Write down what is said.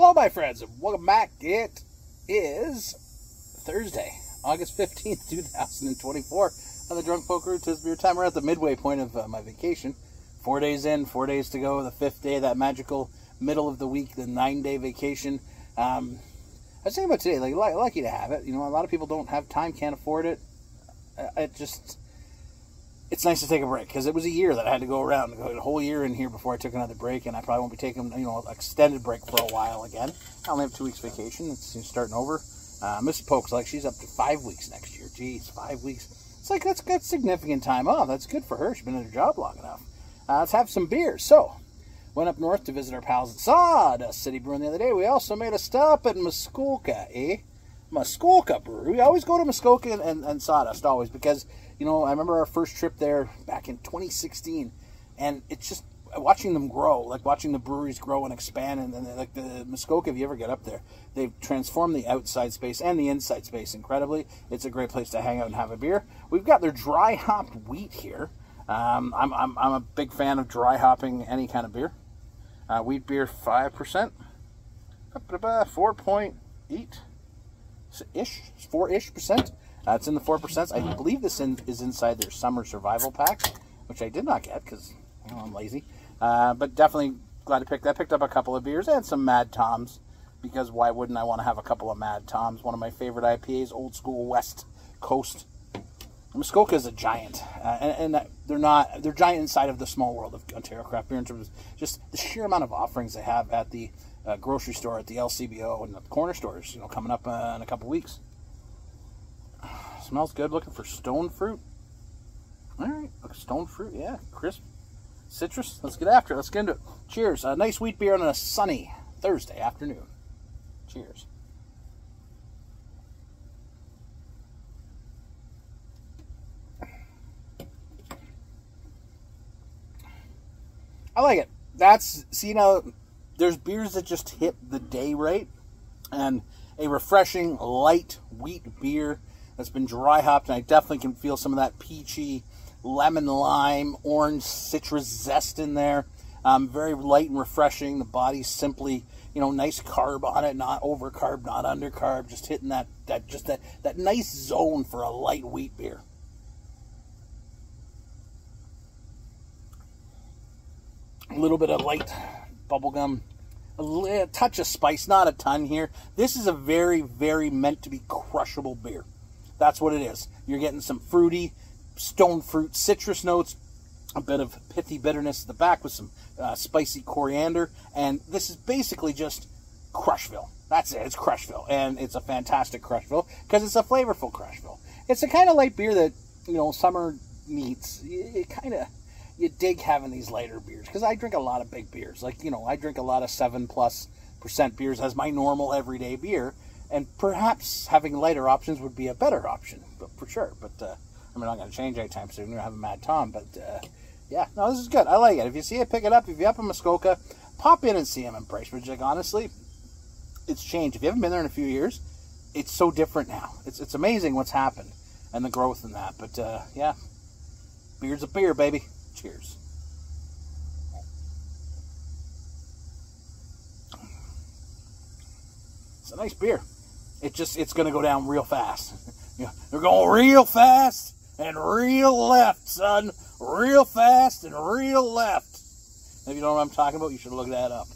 Hello, my friends, and welcome back. It is Thursday, August 15th, 2024. On the Drunk Polkaroo's Beer Time. We're at the midway point of uh, my vacation. Four days in, four days to go. The fifth day, that magical middle of the week, the nine day vacation. Um, I was thinking about today, like, lucky to have it. You know, a lot of people don't have time, can't afford it. Uh, it just it's nice to take a break because it was a year that I had to go around, go a whole year in here before I took another break, and I probably won't be taking you know an extended break for a while again. I only have two weeks vacation. It's starting over. Uh, Miss Pokes like she's up to five weeks next year. Jeez, five weeks. It's like that's got significant time off. That's good for her. She's been in her job long enough. Uh, let's have some beers. So, went up north to visit our pals at Sawdust City Brewing the other day. We also made a stop at Muskoka, eh? Muskoka Brewery. We always go to Muskoka and, and, and Sawdust, always, because you know, I remember our first trip there back in 2016, and it's just watching them grow, like watching the breweries grow and expand. And, then, like the Muskoka, if you ever get up there, they've transformed the outside space and the inside space incredibly. It's a great place to hang out and have a beer. We've got their dry hopped wheat here. Um, I'm, I'm, I'm a big fan of dry hopping any kind of beer. Uh, wheat beer, 5%. 4.8 ish, 4 ish percent. Uh, it's in the 4%. I believe this in, is inside their summer survival pack, which I did not get because you know, I'm lazy. Uh, but definitely glad to pick that. Picked up a couple of beers and some Mad Toms because why wouldn't I want to have a couple of Mad Toms? One of my favorite IPAs, old school West Coast. Muskoka is a giant, uh, and, and, they're not, they're giant inside of the small world of Ontario craft beer in terms of just the sheer amount of offerings they have at the uh, grocery store, at the LCBO, and the corner stores, you know, coming up uh, in a couple weeks. Smells good. Looking for stone fruit. All right, stone fruit. Yeah, crisp, citrus. Let's get after it. Let's get into it. Cheers. A nice wheat beer on a sunny Thursday afternoon. Cheers. I like it. That's see you know, there's beers that just hit the day right, and a refreshing light wheat beer that's been dry hopped, and I definitely can feel some of that peachy lemon lime, orange citrus zest in there. Um, very light and refreshing. The body's simply, you know, nice carb on it, not over carb, not under carb, just hitting that that just that that nice zone for a light wheat beer. A little bit of light bubblegum, a touch of spice, not a ton here. This is a very, very meant to be crushable beer. That's what it is. You're getting some fruity, stone fruit, citrus notes, a bit of pithy bitterness at the back with some uh, spicy coriander, and this is basically just Crushville. That's it. It's Crushville, and it's a fantastic Crushville because it's a flavorful Crushville. It's the kind of light beer that you know summer needs. It kind of you dig having these lighter beers because I drink a lot of big beers. Like you know, I drink a lot of seven plus percent beers as my normal everyday beer, and perhaps having lighter options would be a better option, but for sure. But uh, I'm not going to change anytime soon. We're going to have a Mad Tom, but uh, yeah, no, this is good. I like it. If you see it, pick it up. If you're up in Muskoka, pop in and see him in Bracebridge. Like honestly, it's changed. If you haven't been there in a few years, it's so different now. It's it's amazing what's happened and the growth in that. But uh, yeah, beer's a beer, baby. Cheers. It's a nice beer it just it's going to go down real fast. they're going real fast and real left, son. Real fast and real left. If you don't know what I'm talking about, you should look that up.